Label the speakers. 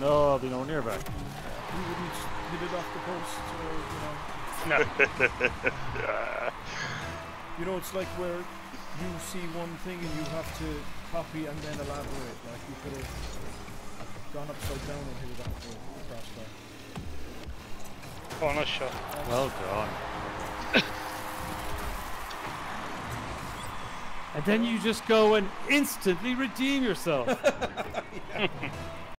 Speaker 1: No, I'll be nowhere nearby.
Speaker 2: You wouldn't hit it off the post, or you know.
Speaker 3: No.
Speaker 2: You know, it's like where you see one thing and you have to copy and then elaborate. Like you could have gone upside down and hit it off the crossbar.
Speaker 3: Oh, nice shot.
Speaker 1: Well done. and then you just go and instantly redeem yourself.